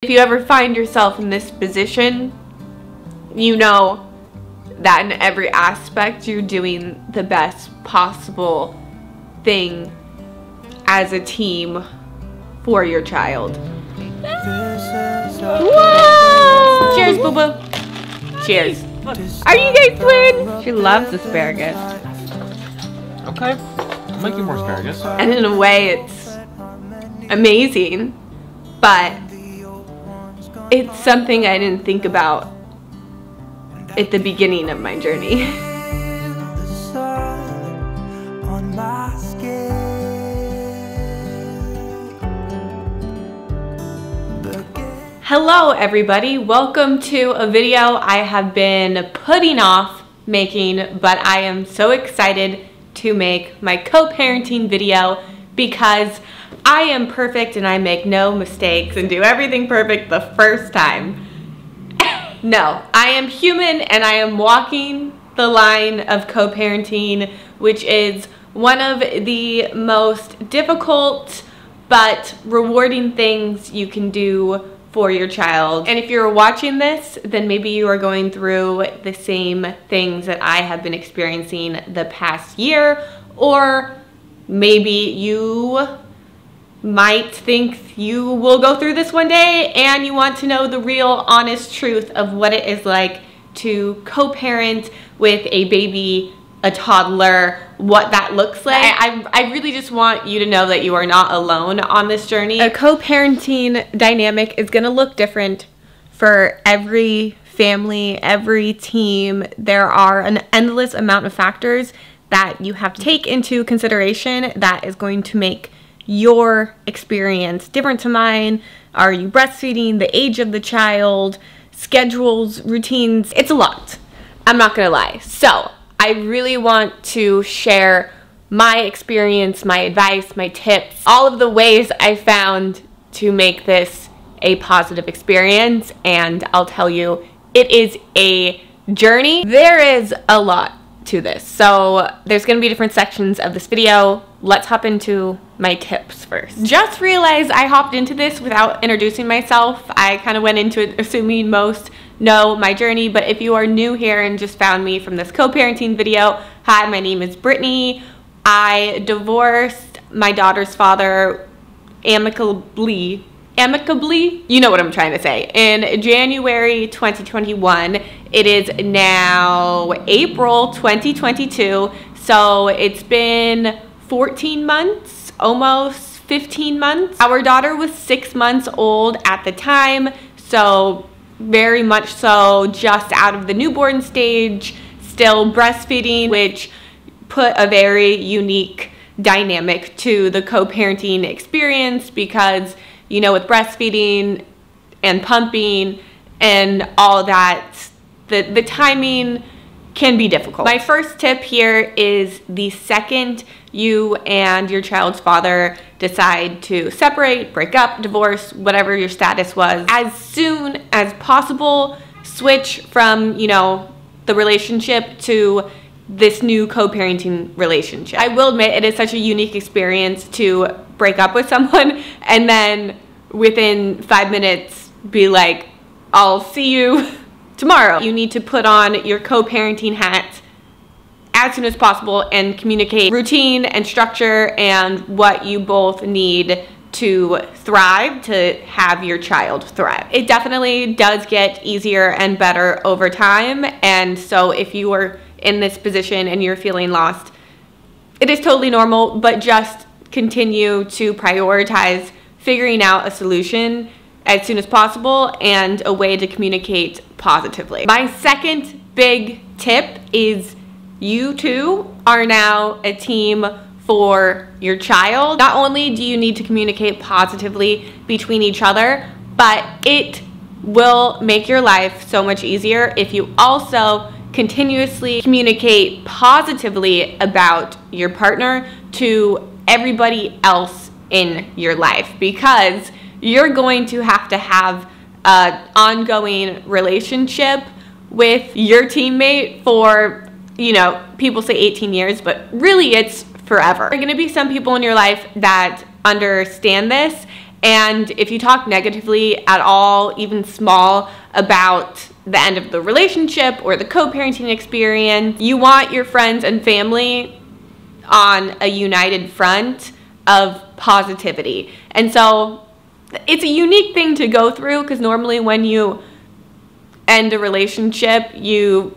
If you ever find yourself in this position, you know that in every aspect you're doing the best possible thing as a team for your child. Whoa! Cheers, boo boo. Cheers. Are you guys twins? She loves asparagus. Okay. I'll make you more asparagus. And in a way, it's amazing, but it's something I didn't think about at the beginning of my journey. Hello everybody, welcome to a video I have been putting off making, but I am so excited to make my co-parenting video because I am perfect and I make no mistakes and do everything perfect the first time. no, I am human and I am walking the line of co-parenting, which is one of the most difficult but rewarding things you can do for your child. And if you're watching this, then maybe you are going through the same things that I have been experiencing the past year, or maybe you might think you will go through this one day and you want to know the real honest truth of what it is like to co-parent with a baby a toddler, what that looks like. I, I, I, really just want you to know that you are not alone on this journey. A co parenting dynamic is going to look different for every family, every team. There are an endless amount of factors that you have to take into consideration that is going to make your experience different to mine. Are you breastfeeding? The age of the child, schedules, routines. It's a lot. I'm not to lie. So, I really want to share my experience, my advice, my tips, all of the ways I found to make this a positive experience. And I'll tell you, it is a journey. There is a lot to this. So there's gonna be different sections of this video. Let's hop into my tips first. Just realized I hopped into this without introducing myself. I kind of went into it assuming most know my journey, but if you are new here and just found me from this co-parenting video, hi, my name is Brittany. I divorced my daughter's father amicably amicably you know what i'm trying to say in january 2021 it is now april 2022 so it's been 14 months almost 15 months our daughter was six months old at the time so very much so just out of the newborn stage, still breastfeeding, which put a very unique dynamic to the co-parenting experience because you know with breastfeeding and pumping and all that the the timing can be difficult. My first tip here is the second you and your child's father decide to separate, break up, divorce, whatever your status was, as soon as possible, switch from, you know, the relationship to this new co-parenting relationship. I will admit it is such a unique experience to break up with someone and then within five minutes be like, I'll see you tomorrow. You need to put on your co-parenting hat as soon as possible and communicate routine and structure and what you both need to thrive, to have your child thrive. It definitely does get easier and better over time. And so if you are in this position and you're feeling lost, it is totally normal, but just continue to prioritize figuring out a solution as soon as possible and a way to communicate positively. My second big tip is you two are now a team for your child. Not only do you need to communicate positively between each other, but it will make your life so much easier if you also continuously communicate positively about your partner to everybody else in your life because you're going to have to have an ongoing relationship with your teammate for, you know, people say 18 years, but really it's forever. There are to be some people in your life that understand this And if you talk negatively at all, even small, about the end of the relationship or the co parenting experience, you want your friends and family on a united front of positivity. And so it's a unique thing to go through because normally when you end a relationship, you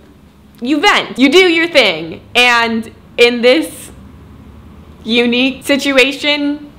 you vent, you do your thing. And in this unique situation,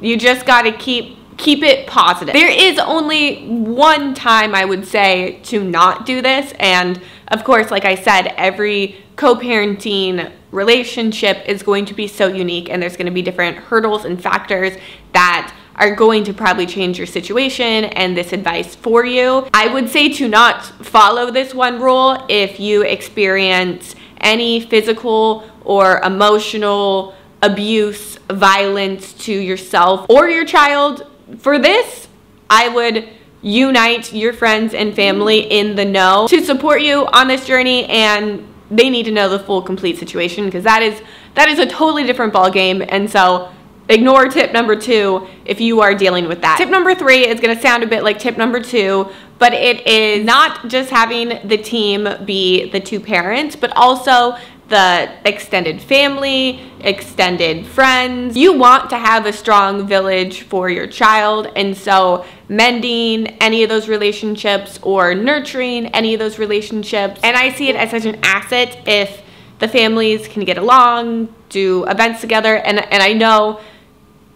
you just got to keep keep it positive. There is only one time I would say to not do this and of course, like I said, every co-parenting relationship is going to be so unique and there's going to be different hurdles and factors that are going to probably change your situation and this advice for you. I would say to not follow this one rule if you experience any physical or emotional abuse, violence to yourself or your child. For this, I would unite your friends and family in the know to support you on this journey and they need to know the full complete situation because that is that is a totally different ball game and so Ignore tip number two if you are dealing with that. Tip number three is going to sound a bit like tip number two, but it is not just having the team be the two parents, but also the extended family, extended friends. You want to have a strong village for your child, and so mending any of those relationships or nurturing any of those relationships. And I see it as such an asset if the families can get along, do events together, and, and I know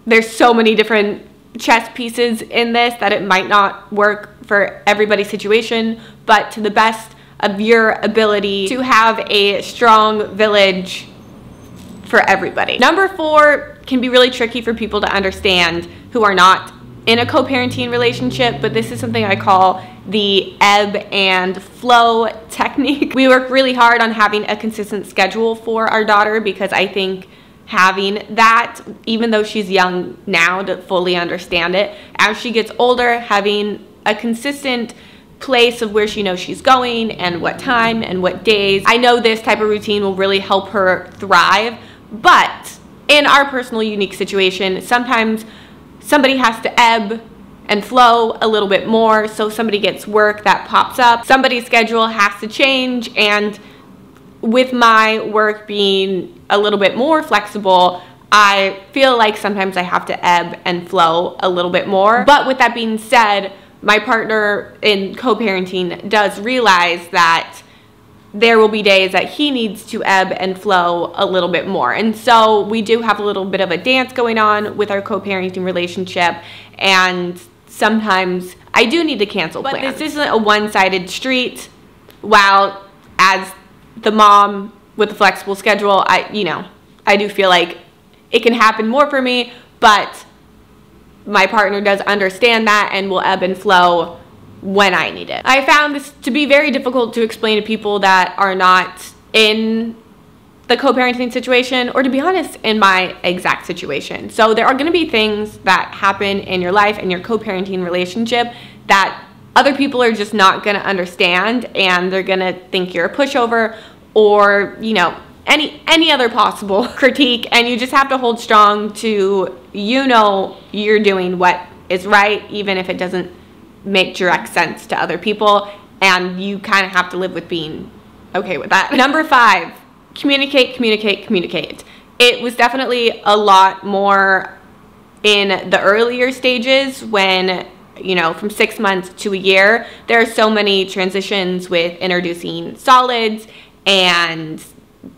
there's so many different chess pieces in this that it might not work for everybody's situation, but to the best of your ability to have a strong village for everybody. Number four can be really tricky for people to understand who are not in a co-parenting relationship, but this is something I call the ebb and flow technique. We work really hard on having a consistent schedule for our daughter because I think having that, even though she's young now to fully understand it. As she gets older, having a consistent place of where she knows she's going and what time and what days. I know this type of routine will really help her thrive, but in our personal unique situation, sometimes somebody has to ebb and flow a little bit more. So somebody gets work that pops up, somebody's schedule has to change and with my work being a little bit more flexible, I feel like sometimes I have to ebb and flow a little bit more. But with that being said, my partner in co parenting does realize that there will be days that he needs to ebb and flow a little bit more. And so we do have a little bit of a dance going on with our co parenting relationship. And sometimes I do need to cancel but plans. this isn't a one sided street. While as the mom with the flexible schedule, I, you know, I do feel like it can happen more for me, but my partner does understand that and will ebb and flow when I need it. I found this to be very difficult to explain to people that are not in the co-parenting situation or to be honest in my exact situation. So there are going to be things that happen in your life and your co-parenting relationship that other people are just not going to understand and they're going to think you're a pushover or, you know, any any other possible critique and you just have to hold strong to you know you're doing what is right even if it doesn't make direct sense to other people and you kind of have to live with being okay with that. Number 5, communicate, communicate, communicate. It was definitely a lot more in the earlier stages when you know, from six months to a year, there are so many transitions with introducing solids and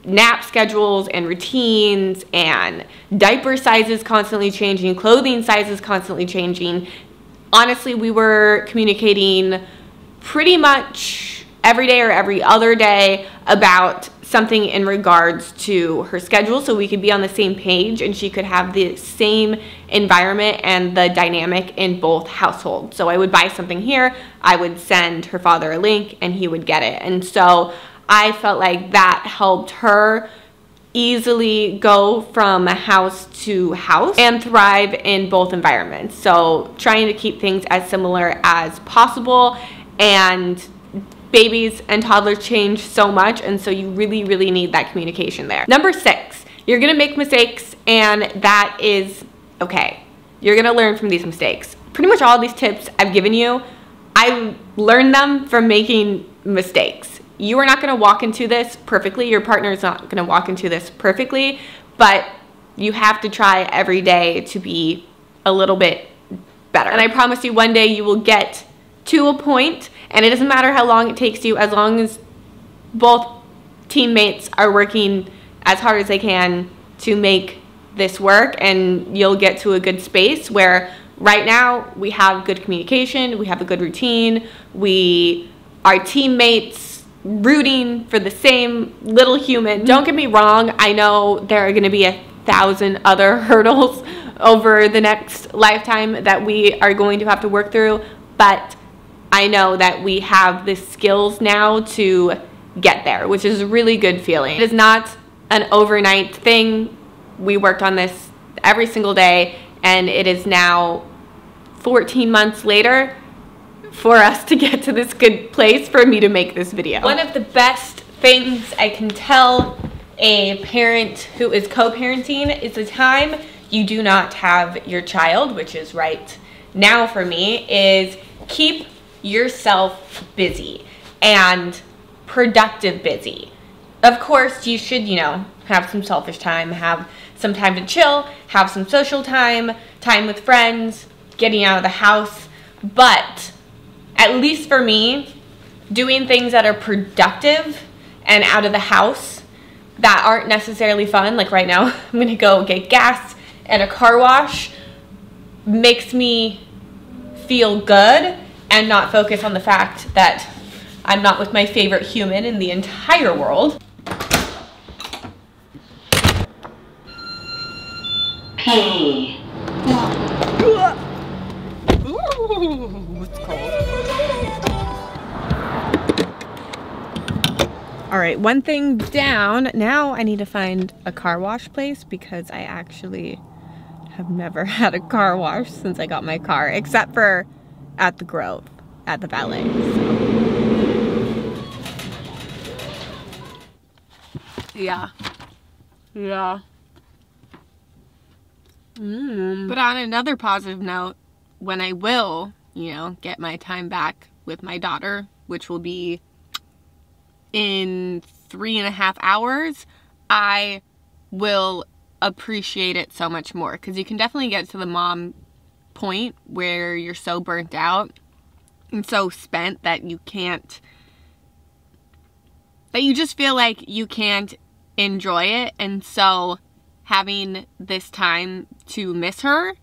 nap schedules and routines and diaper sizes constantly changing, clothing sizes constantly changing. Honestly, we were communicating pretty much every day or every other day about something in regards to her schedule so we could be on the same page and she could have the same environment and the dynamic in both households. So I would buy something here, I would send her father a link and he would get it. And so I felt like that helped her easily go from house to house and thrive in both environments. So trying to keep things as similar as possible and babies and toddlers change so much and so you really really need that communication there. Number 6, you're going to make mistakes and that is okay. You're gonna learn from these mistakes. Pretty much all these tips I've given you, I learned them from making mistakes. You are not gonna walk into this perfectly. Your partner is not gonna walk into this perfectly, but you have to try every day to be a little bit better. And I promise you one day you will get to a point and it doesn't matter how long it takes you as long as both teammates are working as hard as they can to make this work and you'll get to a good space where right now we have good communication, we have a good routine, we are teammates rooting for the same little human. Mm-hmm. Don't get me wrong, I know there are going to be a thousand other hurdles over the next lifetime that we are going to have to work through, but I know that we have the skills now to get there, which is a really good feeling. It is not an overnight thing. We worked on this every single day, and it is now 14 months later for us to get to this good place for me to make this video. One of the best things I can tell a parent who is co-parenting is the time you do not have your child, which is right now for me, is keep yourself busy and productive busy. Of course, you should, you know, have some selfish time, have some time to chill, have some social time, time with friends, getting out of the house. But at least for me, doing things that are productive and out of the house that aren't necessarily fun, like right now, I'm gonna go get gas and a car wash, makes me feel good and not focus on the fact that I'm not with my favorite human in the entire world. P. Ooh, it's cold. All right, one thing down. Now I need to find a car wash place because I actually have never had a car wash since I got my car, except for at the Grove, at the valet. Yeah. Yeah. Mm. But on another positive note, when I will, you know, get my time back with my daughter, which will be in three and a half hours, I will appreciate it so much more because you can definitely get to the mom point where you're so burnt out and so spent that you can't that you just feel like you can't enjoy it and so having this time to miss her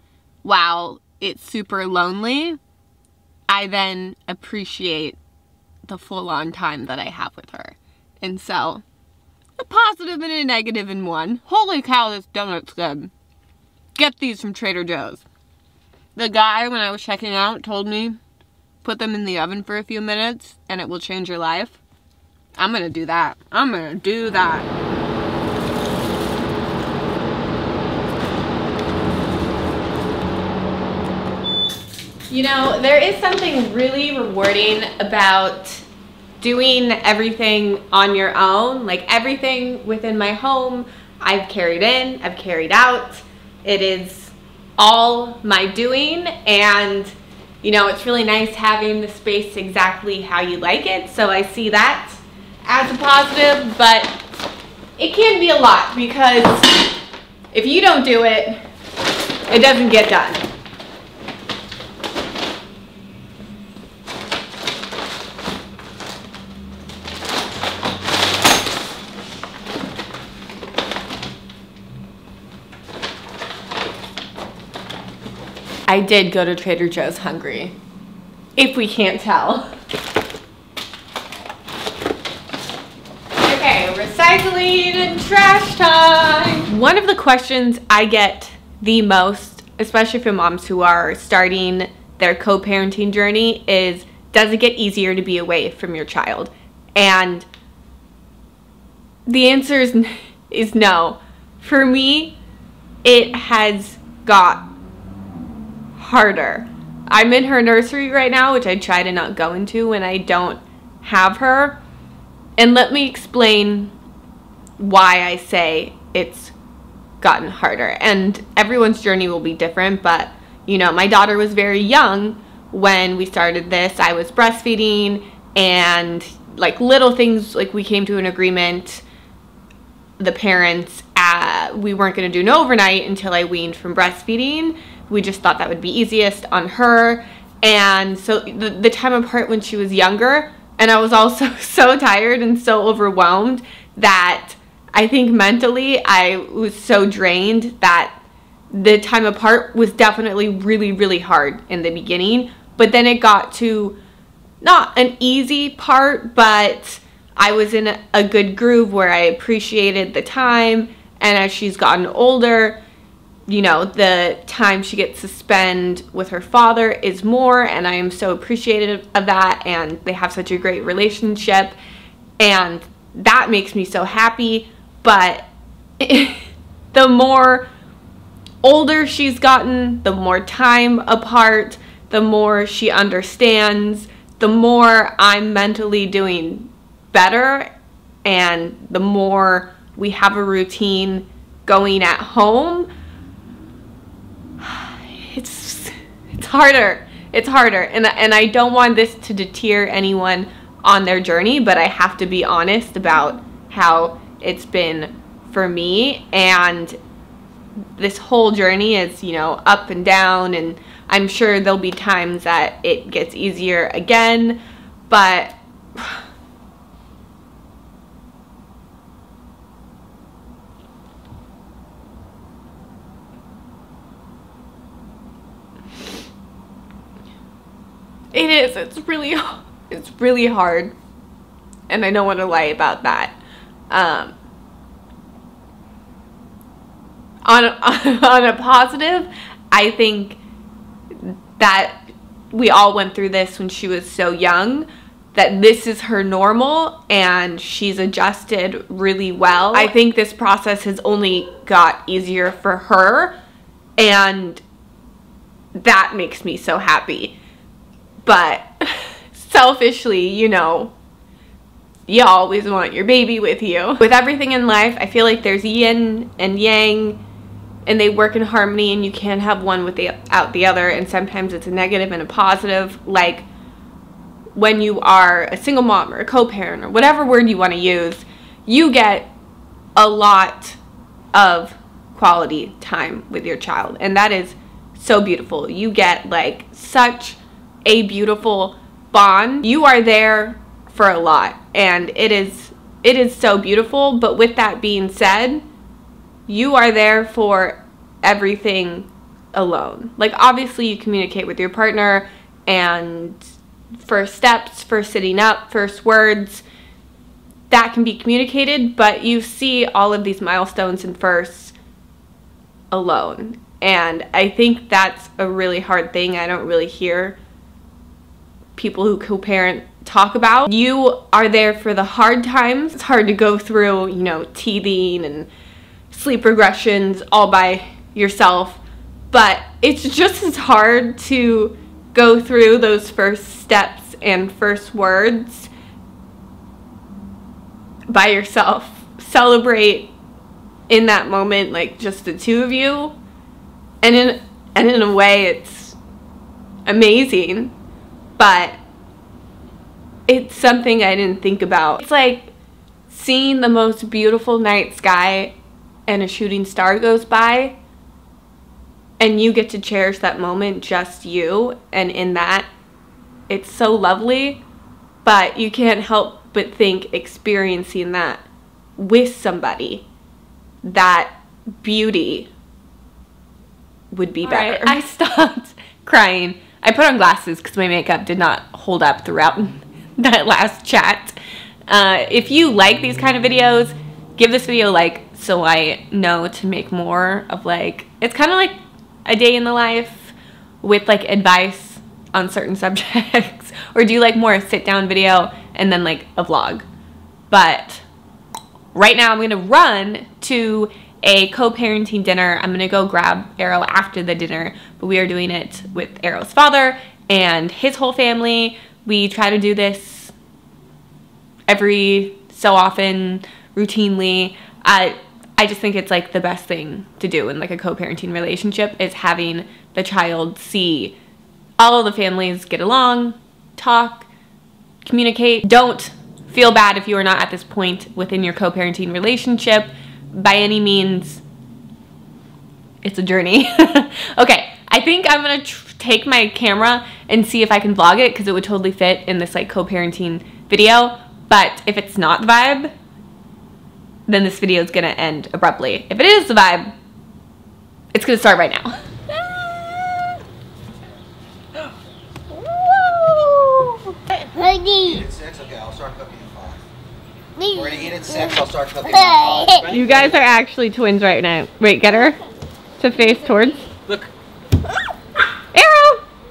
while it's super lonely I then appreciate the full on time that I have with her and so a positive and a negative in one holy cow this donut's good get these from Trader Joe's the guy, when I was checking out, told me put them in the oven for a few minutes and it will change your life. I'm gonna do that. I'm gonna do that. You know, there is something really rewarding about doing everything on your own. Like everything within my home, I've carried in, I've carried out. It is all my doing and you know it's really nice having the space exactly how you like it so I see that as a positive but it can be a lot because if you don't do it it doesn't get done I did go to Trader Joe's hungry. If we can't tell. Okay, recycling and trash time. One of the questions I get the most, especially from moms who are starting their co-parenting journey is, does it get easier to be away from your child? And the answer is, is no. For me, it has got harder. I'm in her nursery right now, which I try to not go into when I don't have her. And let me explain why I say it's gotten harder. And everyone's journey will be different, but you know, my daughter was very young when we started this. I was breastfeeding and like little things like we came to an agreement the parents uh, we weren't going to do an overnight until I weaned from breastfeeding. We just thought that would be easiest on her. And so the, the time apart when she was younger, and I was also so tired and so overwhelmed that I think mentally I was so drained that the time apart was definitely really, really hard in the beginning. But then it got to not an easy part, but I was in a good groove where I appreciated the time. And as she's gotten older, you know, the time she gets to spend with her father is more. And I am so appreciative of that. And they have such a great relationship. And that makes me so happy. But the more older she's gotten, the more time apart, the more she understands, the more I'm mentally doing better, and the more we have a routine going at home. It's it's harder. It's harder. And and I don't want this to deter anyone on their journey, but I have to be honest about how it's been for me and this whole journey is, you know, up and down and I'm sure there'll be times that it gets easier again, but it is it's really it's really hard and I don't want to lie about that um, on on a positive, I think that we all went through this when she was so young that this is her normal and she's adjusted really well. I think this process has only got easier for her and that makes me so happy. But selfishly, you know, you always want your baby with you. With everything in life, I feel like there's yin and yang and they work in harmony and you can't have one without the other and sometimes it's a negative and a positive like when you are a single mom or a co-parent or whatever word you want to use you get a lot of quality time with your child and that is so beautiful you get like such a beautiful bond you are there for a lot and it is it is so beautiful but with that being said you are there for everything alone. Like, obviously, you communicate with your partner, and first steps, first sitting up, first words, that can be communicated, but you see all of these milestones and firsts alone. And I think that's a really hard thing. I don't really hear people who co parent talk about. You are there for the hard times. It's hard to go through, you know, teething and sleep regressions all by yourself, but it's just as hard to go through those first steps and first words by yourself. Celebrate in that moment like just the two of you. And in and in a way it's amazing, but it's something I didn't think about. It's like seeing the most beautiful night sky and a shooting star goes by and you get to cherish that moment just you and in that it's so lovely but you can't help but think experiencing that with somebody that beauty would be better. Right, I stopped crying. I put on glasses because my makeup did not hold up throughout that last chat. Uh, if you like these kind of videos, give this video a like so I know to make more of like, it's kind of like a day in the life with like advice on certain subjects or do you like more a sit down video and then like a vlog. But right now I'm going to run to a co-parenting dinner. I'm going to go grab Arrow after the dinner, but we are doing it with Arrow's father and his whole family. We try to do this every so often, routinely. Uh, I just think it's like the best thing to do in like a co-parenting relationship is having the child see all of the families get along, talk, communicate. Don't feel bad if you are not at this point within your co-parenting relationship by any means. It's a journey. okay, I think I'm gonna tr- take my camera and see if I can vlog it because it would totally fit in this like co-parenting video. But if it's not the vibe, then this video is gonna end abruptly. If it is the vibe, it's gonna start right now. Ready. Eat at six? Okay, I'll start cooking at five. We're gonna eat at six, I'll start cooking at five. You guys are actually twins right now. Wait, get her to face towards.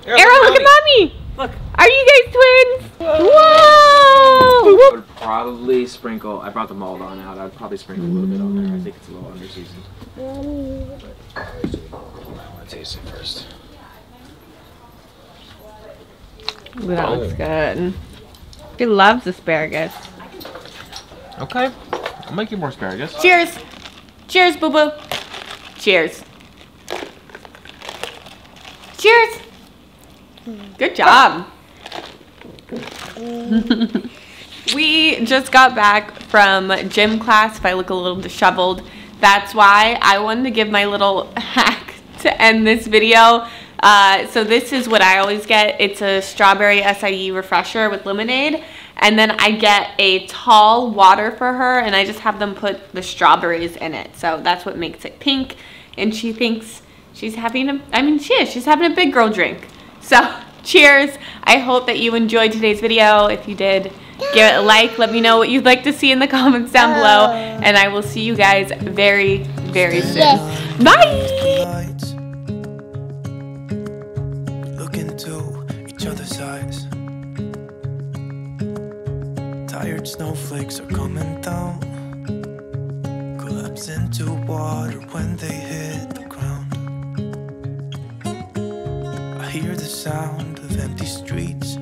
Look. Arrow! Arrow, look at mommy! Look. Are you guys twins? I Whoa! would probably sprinkle. I brought the Maldon out. I'd probably sprinkle a little bit on there. I think it's a little underseasoned. But I want to taste it first. Ooh, that looks oh. good. She loves asparagus. Okay. I'll make you more asparagus. Cheers! Cheers, boo boo! Cheers. Cheers! Good job. we just got back from gym class. If I look a little disheveled, that's why I wanted to give my little hack to end this video. Uh, so this is what I always get. It's a strawberry acai refresher with lemonade. And then I get a tall water for her and I just have them put the strawberries in it. So that's what makes it pink. And she thinks she's having a, I mean she is, she's having a big girl drink. So cheers. I hope that you enjoyed today's video. If you did, give it a like. Let me know what you'd like to see in the comments down below. Oh. And I will see you guys very, very soon. Yes. Bye! Look into each other's eyes. Tired snowflakes are coming down. Collapse into water when they hit I hear the sound of empty streets.